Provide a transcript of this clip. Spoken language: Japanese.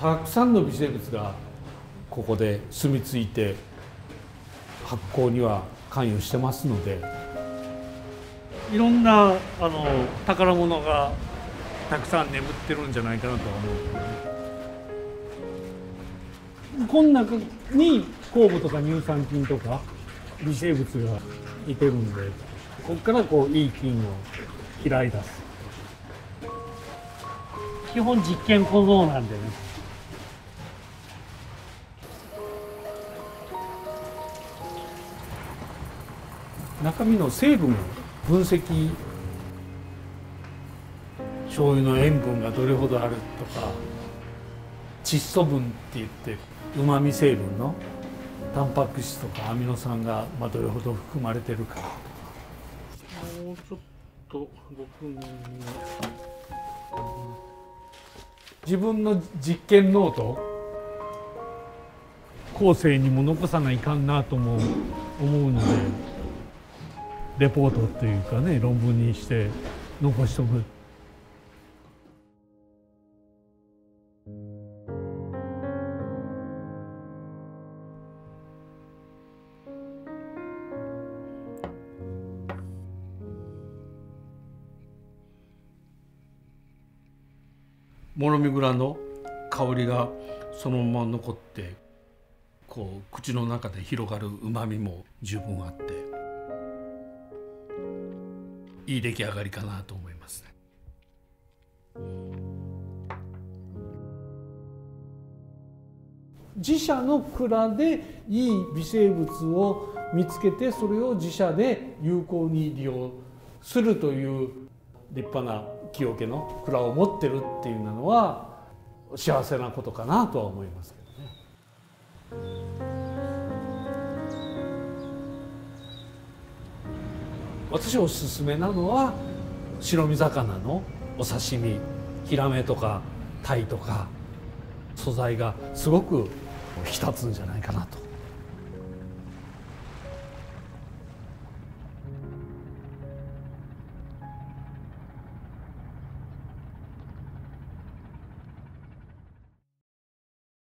たくさんの微生物がここで住み着いて発酵には関与してますので。いろんなあの宝物がたくさん眠ってるんじゃないかなとは思う。この中に酵母とか乳酸菌とか微生物がいてるんでここからこういい菌を嫌い出す。基本実験小僧なんでね中身の成分を分析。醤油の塩分がどれほどあるとか。窒素分って言ってうまみ成分のタンパク質とかアミノ酸がまあどれほど含まれてるか。もうちょっと僕に自分の実験ノート。後世にも残さないかんなとも思うので。レポートっていうかね論文にして残しとく。モロミグラの香りがそのまま残ってこう口の中で広がるうまみも十分あっていい出来上がりかなと思いますね。自社の蔵でいい微生物を見つけてそれを自社で有効に利用するという立派な木桶の蔵を持ってるっていうのは幸せなことかなとは思いますけどね私おすすめなのは白身魚のお刺身ヒラメとかタイとか素材がすごく引き立つんじゃないかなと。